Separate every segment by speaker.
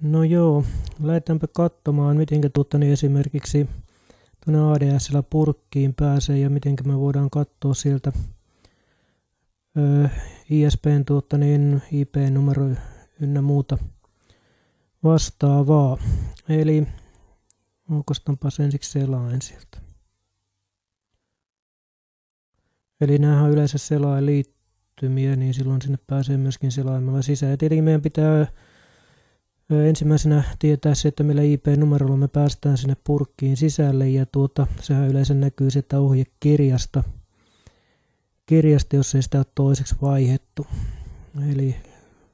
Speaker 1: No joo, lähdetäänpä katsomaan, miten tuota, niin esimerkiksi tuonne ADSL purkkiin pääsee ja miten me voidaan katsoa sieltä ö, ISPn tuota, niin IP-numero ynnä muuta vastaavaa. Eli aukastanpas ensiksi selain sieltä. Eli nämä on yleensä selain liittymiä, niin silloin sinne pääsee myöskin selaimella sisään. Ja tietenkin meidän pitää ensimmäisenä tietää se, että millä IP-numerolla me päästään sinne purkkiin sisälle ja tuota, sehän yleensä näkyy sitä ohjekirjasta, kirjasta, jos ei sitä ole toiseksi vaihettu. Eli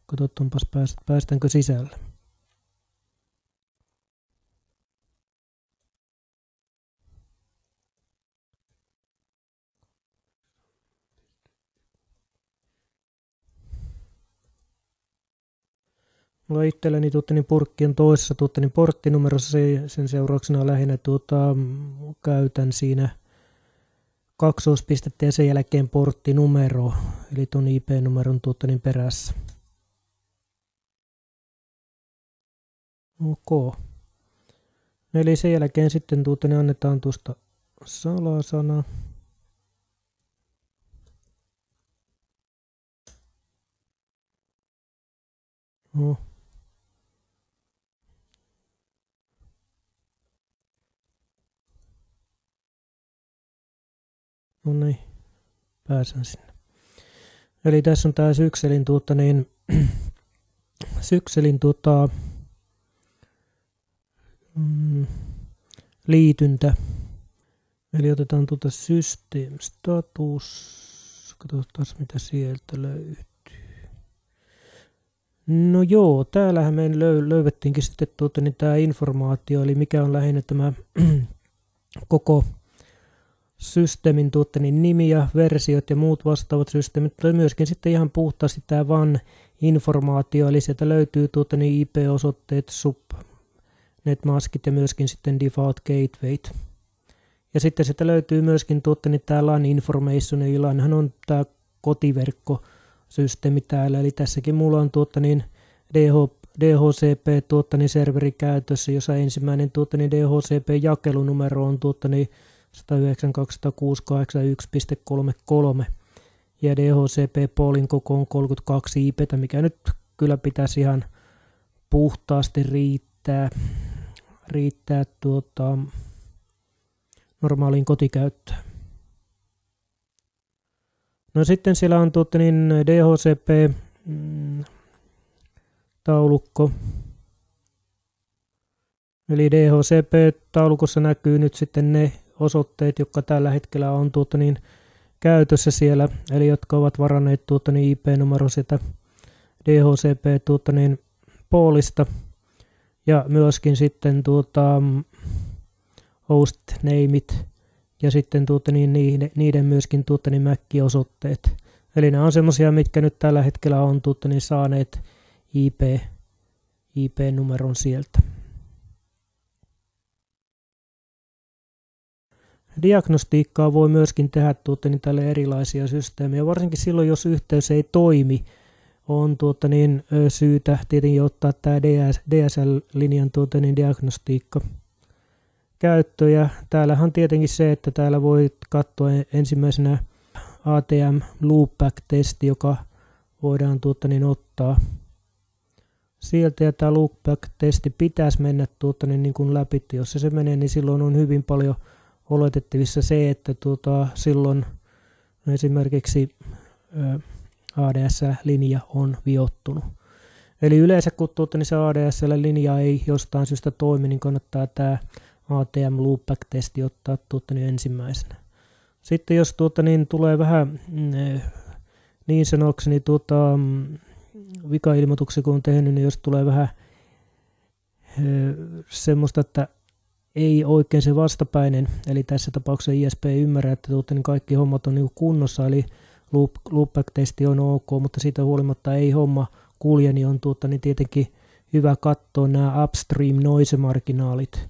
Speaker 1: katsotaanpas päästäänkö sisälle. Mulla itselläni tuota, niin purkki on toisessa niin porttinumerossa, se, sen seurauksena lähinnä tuota, käytän siinä kaksoispistettä ja sen jälkeen porttinumero, eli tuon IP-numeron niin perässä. Ok. Eli sen jälkeen sitten niin annetaan tuosta salasana. Oh. No niin, pääsen sinne. Eli tässä on tämä sykselin, tuota, niin, sykselin tuota, mm, liityntä. Eli otetaan tuota system status. Katsotaan mitä sieltä löytyy. No joo, täällähän me löy- löydettiinkin sitten tuota, niin tämä informaatio, eli mikä on lähinnä tämä koko systeemin tuotteiden nimi ja versiot ja muut vastaavat systeemit, mutta myöskin sitten ihan puhtaasti tämä van informaatio, eli sieltä löytyy tuotteiden IP-osoitteet, sub, netmaskit ja myöskin sitten default gatewayt. Ja sitten sieltä löytyy myöskin tuotteiden tämä LAN information, eli LANhan on tämä kotiverkkosysteemi täällä, eli tässäkin mulla on tuotteiden DH, DHCP tuottani serveri käytössä, jossa ensimmäinen tuottani DHCP-jakelunumero on tuottani 192.681.33 ja DHCP-poolin koko on 32 IP, mikä nyt kyllä pitäisi ihan puhtaasti riittää, riittää tuota, normaaliin kotikäyttöön. No sitten siellä on tuota niin DHCP mm, taulukko. Eli DHCP-taulukossa näkyy nyt sitten ne osoitteet, jotka tällä hetkellä on tuota niin, käytössä siellä, eli jotka ovat varanneet tuota niin, IP-numero sitä DHCP tuota niin, poolista ja myöskin sitten tuota, host nameit ja sitten tuota, niin, niiden, niiden myöskin tuota, niin, MAC-osoitteet. Eli nämä on semmoisia, mitkä nyt tällä hetkellä on tuota, niin, saaneet IP, IP-numeron sieltä. Diagnostiikkaa voi myöskin tehdä tuota, niin tälle erilaisia systeemejä, varsinkin silloin, jos yhteys ei toimi, on tuota, niin, syytä tietenkin ottaa tämä DS, DSL-linjan tuota, niin diagnostiikka käyttöön. Ja täällähän on tietenkin se, että täällä voi katsoa ensimmäisenä ATM loopback-testi, joka voidaan tuota, niin, ottaa sieltä ja tämä loopback-testi pitäisi mennä tuota, niin, niin kuin läpi. Jos se, se menee, niin silloin on hyvin paljon oletettavissa se, että tuota, silloin esimerkiksi ADS-linja on viottunut. Eli yleensä kun tuota, niin se ADSL-linja ei jostain syystä toimi, niin kannattaa tämä ATM loopback-testi ottaa tuota, niin ensimmäisenä. Sitten jos tuota, niin tulee vähän mm, niin sanokseni tuota, mm, vika-ilmoituksia kun on tehnyt, niin jos tulee vähän semmoista, että ei oikein se vastapäinen, eli tässä tapauksessa ISP ymmärrä, että tuota, niin kaikki hommat on niin kunnossa, eli loop, loopback-testi on ok, mutta siitä huolimatta ei homma kulje, niin on tuota, niin tietenkin hyvä katsoa nämä upstream noise-marginaalit,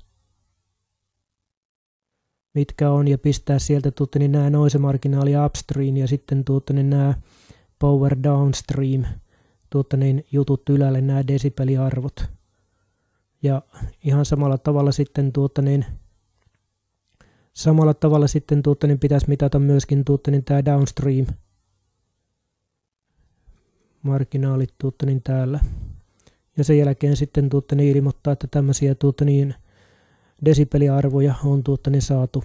Speaker 1: mitkä on, ja pistää sieltä tuota, niin nämä noise-marginaali upstream ja sitten tuota, niin nämä power downstream tuota, niin jutut ylälle, nämä desibeliarvot Ja ihan samalla tavalla sitten tuota niin, samalla tavalla sitten tuota niin pitäisi mitata myöskin tuota niin tämä downstream marginaalit tuota niin täällä. Ja sen jälkeen sitten tuota niin ilmoittaa, että tämmöisiä tuota niin desibeliarvoja on tuota niin saatu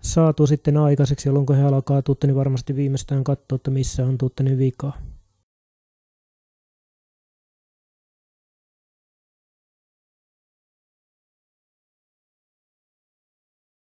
Speaker 1: saatu sitten aikaiseksi, jolloin he alkaa tuutta, niin varmasti viimeistään katsoa, että missä on tuutta, niin vikaa.